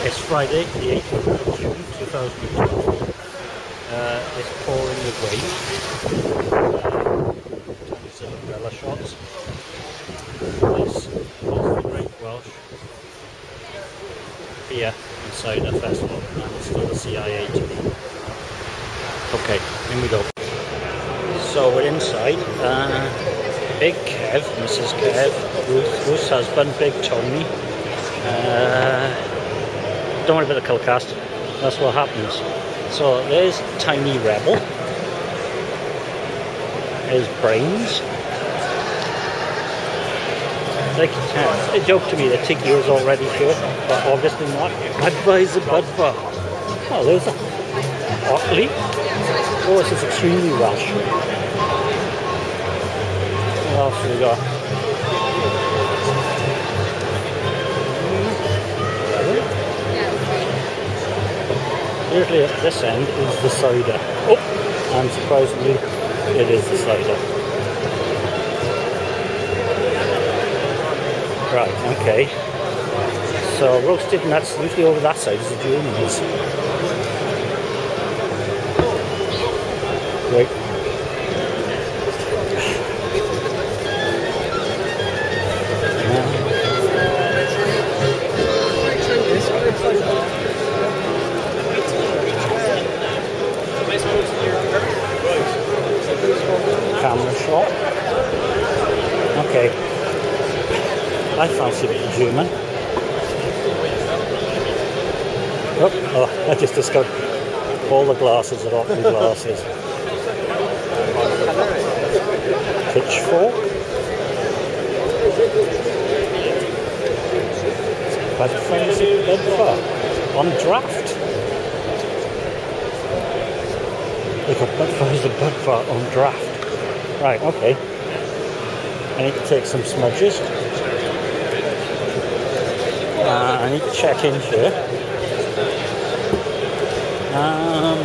It's Friday, the 18th of June 2012. Uh, it's pouring with rain. Uh, tiny some umbrella shots. This is the Great Welsh Beer and Cider Festival, and it's still the CIA to me. Okay, in we go. So we're inside. Uh, Big Kev, Mrs. Kev, Ruth, Ruth's husband, Big Tony. Uh, don't worry about the colour cast. That's what happens. So there's Tiny Rebel. There's Brains. Like a joke to me that Tiki was already here, but obviously not. Budweiser Budvar. Oh, there's a Otley. Oh, this is extremely Welsh. What else we got? Usually at this end is the cider. Oh, and surprisingly, it is the cider. Right, okay. So roasted nuts, usually over that side is the Germans. I fancy a bit German. Oh, oh, I just discovered all the glasses are Otley glasses. Pitchfork. Bud Frenzy Bedford on draft. They got Budweiser Budvar on draft. Right, okay. I need to take some smudges. Uh, I need to check in here. Um,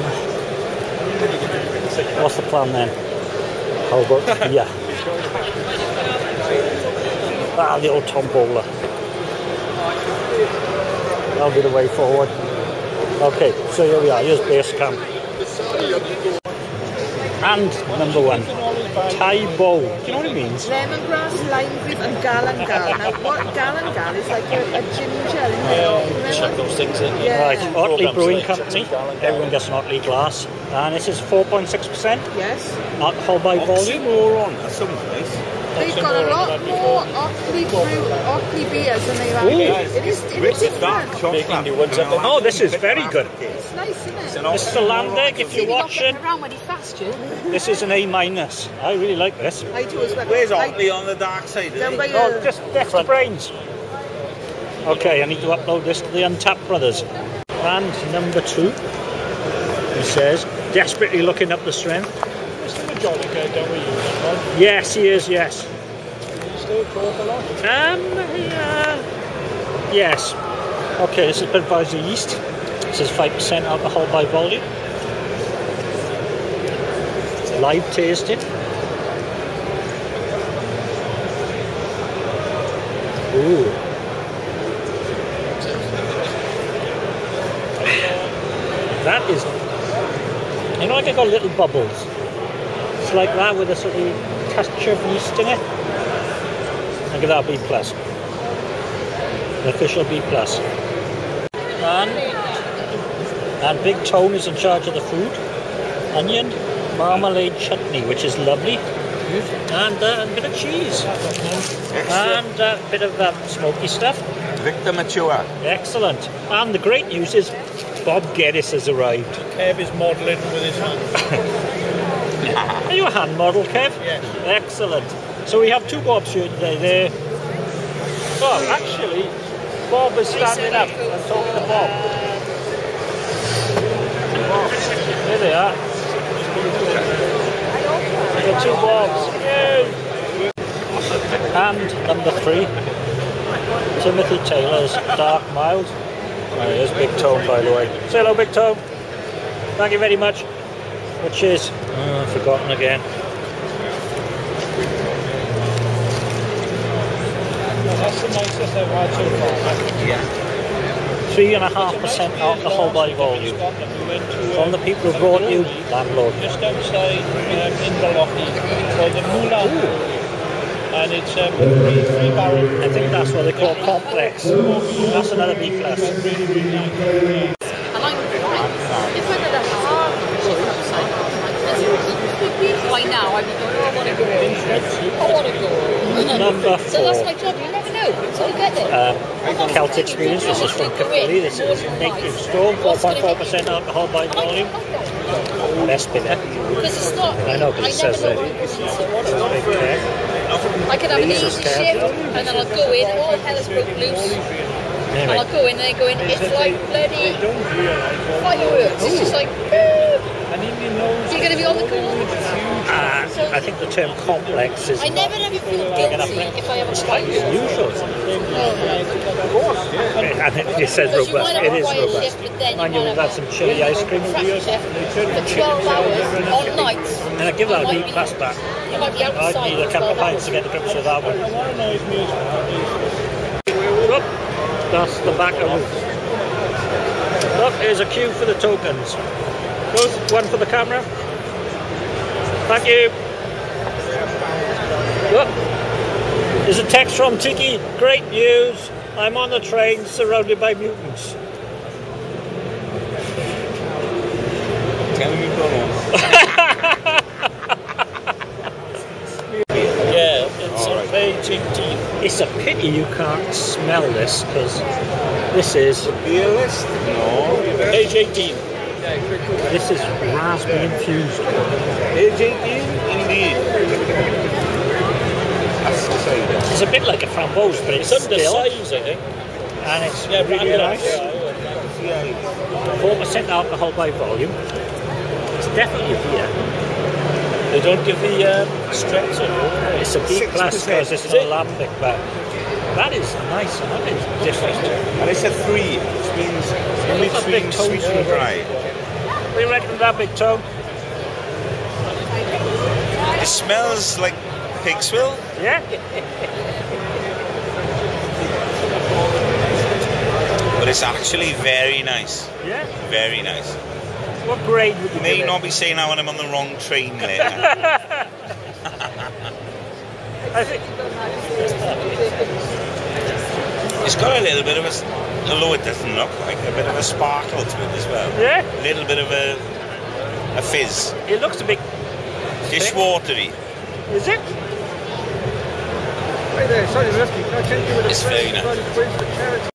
what's the plan then? About, yeah. Ah, the old tombola. That'll be the way forward. Okay, so here we are. Here's base camp. And number one, Thai-Bo. Do you know what it means? Lemongrass, lime green, and galangal. Now, what galangal is like a, a ginger, isn't it? Chuck those things in. Yeah. Right, Otley Programs Brewing Company. Everyone gets an Otley glass. And this is 4.6% Yes. alcohol by volume. Oxymoron at some place. They've got a lot more Otley brew, Otley beers than they have. Ooh. It is, it is different. chocolate. new ones up there. Oh, this is very good. It's nice, isn't it? Mr. Landig, if you're See, they got watching, around when he fast this is an A minus. I really like this. I do as well. Where's I- on the dark side? Down by? Uh, oh, the... just different brains. Okay, I need to upload this to the Untappd Brothers. And number two, he says, desperately looking up the strength. Mr. Majolica, don't we use that? Yes, he is, yes. Still talk a lot. Um, yeah. Yes. Okay, this is Budweiser yeast. This is 5% alcohol by volume. Live tasting. Ooh. That is, you know, like I got little bubbles. It's like that with a sort of touch of yeast in it. Look at that B plus. The official B plus. And and Big Tone is in charge of the food. Onion, marmalade chutney, which is lovely. And uh, a bit of cheese. And a bit of um, smoky stuff. Victor Mature. Excellent. And the great news is Bob Geddes has arrived. Kev is modelling with his hand. Are you a hand model, Kev? Yes. Excellent. So we have two Bobs here today. There. Well, actually, Bob is standing up and talking to Bob. There they are. The two Bobs. Yay! And number three, Timothy Taylor's Dark Mild. Oh, here's Big Tone, by the way. Say hello, Big Tone. Thank you very much. Which is, oh, forgotten again. That's the nicest I've had so far. Yeah. Three and a half percent alcohol by volume. From the people who brought you, landlord. Just outside um, Inverlochie called the Moulin. And it's um, three, three barrel. I think that's what they call complex. That's another B class. And I'm if I had a hard chip outside, why now? Be going, oh, I want to go. I want to go. Number So that's my job. You never know until you get there. Um, Celtic Experience. This is from Caerphilly. This is Native Storm, 4.4% alcohol by volume. Best bitter. Because it's not. I know, it says never that. know what I'm going to what I'm Big care. I could have an easy shift and then I'll go in, all hell is broke loose. And I'll go in and they go in, it's like bloody Don't realise what fireworks. It's just like, boom. an Indian knows. You're going to be on the cool. uh, I think the term complex is I never ever feel guilty if I have a Slightly spice. unusual. And it it says Because you robust. might It have a is robust. shift, but then And you you might have have had some chili ice cream. crack shift for 12 hours on nights. And I give that a You B might be- back. Might be I'd need a couple of 12 pints to get the grips with that one. What annoys me is Look, that's the back of it. Look, here's a queue for the tokens. One for the camera. Thank you. Look, there's a text from Tiki. Great news. I'm on the train surrounded by mutants. Tell me go on. Yeah, it's on page 18. It's a pity you can't smell this because this is Beer list? No. Page 18. This is raspberry infused. Page 18? Indeed. That's the cider. It's a bit like a framboise, but it's It's under still size, I think. and it's Yeah, really nice. yeah. Four percent alcohol by volume. It's definitely a beer. They don't give the um, strength to it. It's a B Six plus percent. because it's Is an it? but that is nice. That is different. And it's a three, which means in It's a between sweet and it. dry. What do you reckon of that big tone? It smells like pig swill. Yeah. But it's actually very nice. Yeah. Very nice. What grade would you May give not it? be saying that when I'm on the wrong train later. I think it's got a little bit of a, although it doesn't look like a bit of a sparkle to it as well. yeah. A little bit of a, a fizz. It looks a bit. Dishwatery. Is it? Hi there, sorry, Rusty. Can I take you with a It's very nice. quiz for charity?